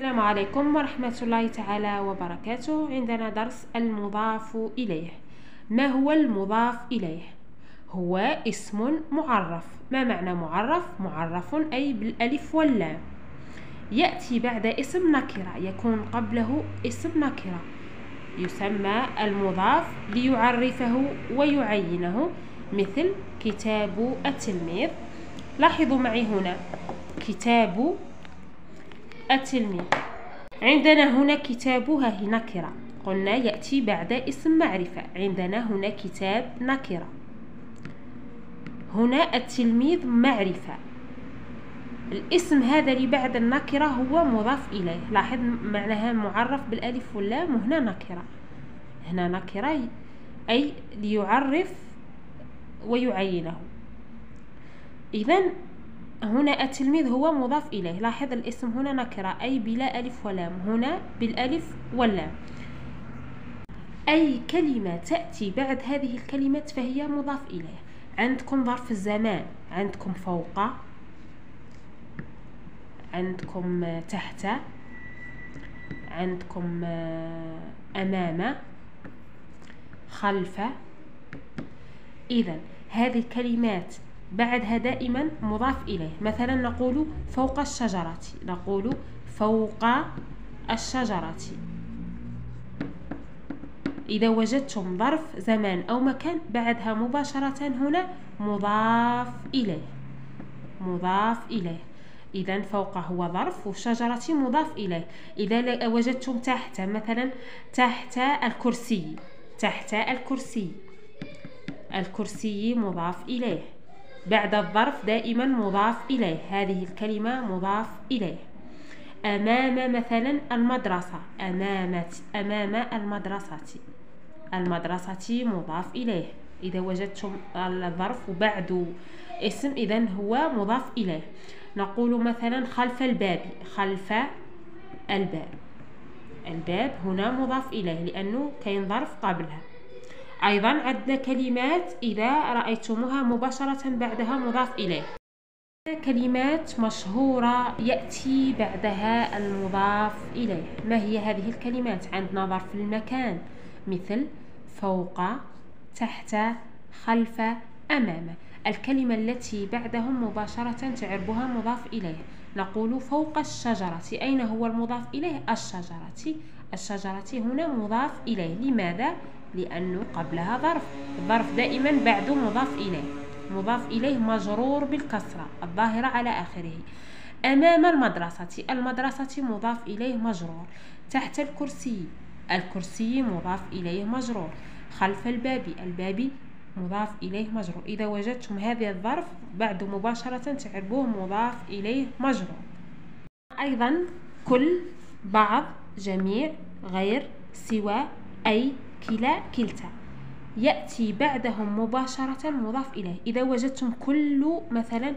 السلام عليكم ورحمة الله تعالى وبركاته. عندنا درس المضاف إليه. ما هو المضاف إليه؟ هو اسم معرف. ما معنى معرف؟ معرف أي بالألف واللام. يأتي بعد اسم نكرة يكون قبله اسم نكرة. يسمى المضاف ليعرفه ويعينه. مثل كتاب التلميذ. لاحظوا معي هنا. كتاب التلميذ. عندنا هنا كتابها نكرة. قلنا يأتي بعد اسم معرفة. عندنا هنا كتاب نكرة. هنا التلميذ معرفة. الاسم هذا اللي بعد النكرة هو مضاف إليه. لاحظ معناها معرف بالألف واللام وهنا نكرة. هنا نكرة أي ليعرف ويعينه. إذا هنا التلميذ هو مضاف إليه. لاحظ الاسم هنا نكرة أي بلا ألف ولام. هنا بالألف واللام. أي كلمة تأتي بعد هذه الكلمات فهي مضاف إليه. عندكم ظرف الزمان. عندكم فوق عندكم تحت. عندكم أمام. خلف. إذا هذه الكلمات بعدها دائما مضاف إليه. مثلا نقول فوق الشجرة. نقول فوق الشجرة. إذا وجدتم ظرف زمان أو مكان بعدها مباشرة هنا مضاف إليه. مضاف إليه. إذا فوق هو ظرف والشجرة مضاف إليه. إذا وجدتم تحت مثلا تحت الكرسي. تحت الكرسي. الكرسي مضاف إليه. بعد الظرف دائما مضاف إليه. هذه الكلمة مضاف إليه. أمام مثلا المدرسة. أمام أمام المدرسة. المدرسة مضاف إليه. إذا وجدتم الظرف وبعد اسم إذا هو مضاف إليه. نقول مثلا خلف الباب. خلف الباب. الباب هنا مضاف إليه لأنه كاين ظرف قبلها. أيضا عندنا كلمات إذا رأيتموها مباشرة بعدها مضاف إليه. كلمات مشهورة يأتي بعدها المضاف إليه. ما هي هذه الكلمات؟ عندنا ظرف المكان. مثل فوق تحت خلف أمام. الكلمة التي بعدهم مباشرة تعربها مضاف إليه. نقول فوق الشجرة. أين هو المضاف إليه؟ الشجرة. الشجرة هنا مضاف إليه. لماذا؟ لأنه قبلها ظرف. الظرف دائما بعد مضاف إليه. مضاف إليه مجرور بالكسرة الظاهرة على آخره. أمام المدرسة المدرسة مضاف إليه مجرور. تحت الكرسي الكرسي مضاف إليه مجرور. خلف الباب الباب مضاف إليه مجرور. إذا وجدتم هذا الظرف بعد مباشرة تعربوه مضاف إليه مجرور. أيضا كل بعض جميع غير سوى أي كلا كلتا. يأتي بعدهم مباشرة مضاف إليه. إذا وجدتم كل مثلا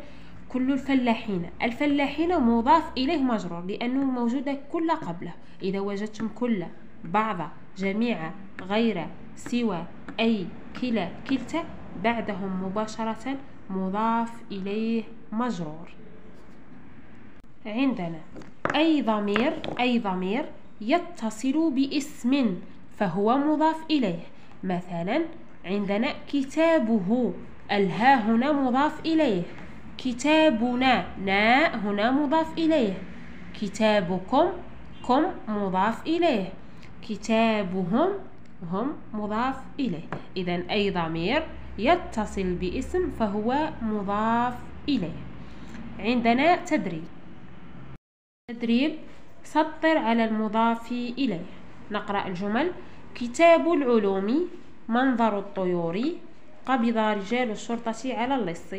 كل الفلاحين. الفلاحين مضاف إليه مجرور لأنه موجودة كل قبله. إذا وجدتم كل بعض جميع غير سوى أي كلا كلتا بعدهم مباشرة مضاف إليه مجرور. عندنا أي ضمير أي ضمير يتصل باسم فهو مضاف إليه. مثلا عندنا كتابه. الها هنا مضاف إليه. كتابنا نا هنا مضاف إليه. كتابكم كم مضاف إليه. كتابهم هم مضاف إليه. إذا أي ضمير يتصل باسم فهو مضاف إليه. عندنا تدريب. تدريب سطر على المضاف إليه. نقرأ الجمل. كتاب العلوم منظر الطيور قبض رجال الشرطة على اللص.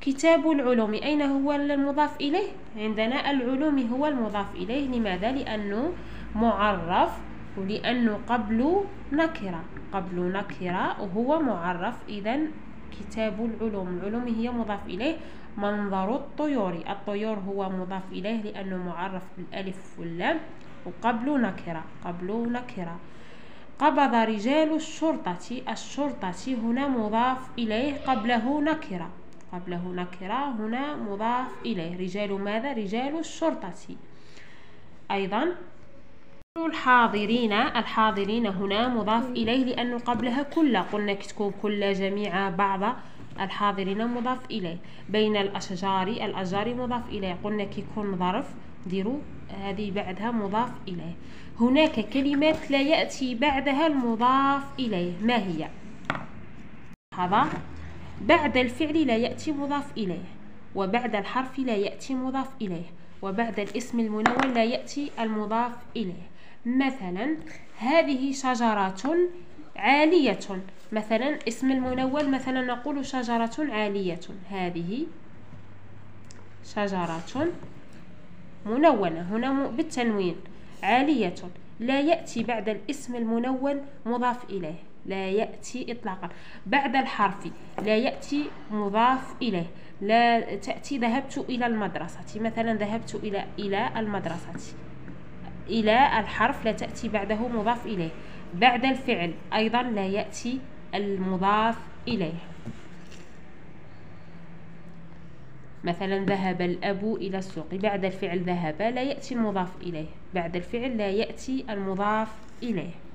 كتاب العلوم أين هو المضاف إليه؟ عندنا العلوم هو المضاف إليه. لماذا؟ لأنه معرف ولأنه قبل نكرة. قبل نكرة وهو معرف. إذا كتاب العلوم العلوم هي مضاف إليه. منظر الطيور الطيور هو مضاف إليه لأنه معرف بالألف واللام وقبل نكرة قبل نكرة. قبض رجال الشرطة. الشرطة هنا مضاف إليه قبله نكرة. قبله نكرة هنا مضاف إليه. رجال ماذا؟ رجال الشرطة. أيضا الحاضرين. الحاضرين هنا مضاف إليه لأنه قبلها كل. قلنا تكون كل جميع بعض. الحاضرين مضاف إليه. بين الأشجار الأشجار مضاف إليه. قلنا كيكون ظرف. ديروا هذه بعدها مضاف إليه. هناك كلمات لا يأتي بعدها المضاف إليه. ما هي؟ هذا بعد الفعل لا يأتي مضاف إليه وبعد الحرف لا يأتي مضاف إليه وبعد الاسم المنون لا يأتي المضاف إليه. مثلا هذه شجرات عالية. مثلا اسم المنون مثلا نقول شجرة عالية. هذه شجرة منونة هنا بالتنوين. عالية لا يأتي بعد الاسم المنون مضاف إليه. لا يأتي إطلاقا. بعد الحرف لا يأتي مضاف إليه. لا تأتي ذهبت إلى المدرسة. مثلا ذهبت إلى إلى المدرسة. إلى الحرف لا تأتي بعده مضاف إليه. بعد الفعل أيضا لا يأتي المضاف إليه. مثلا ذهب الأب إلى السوق بعد الفعل ذهب لا يأتي المضاف إليه بعد الفعل لا يأتي المضاف إليه.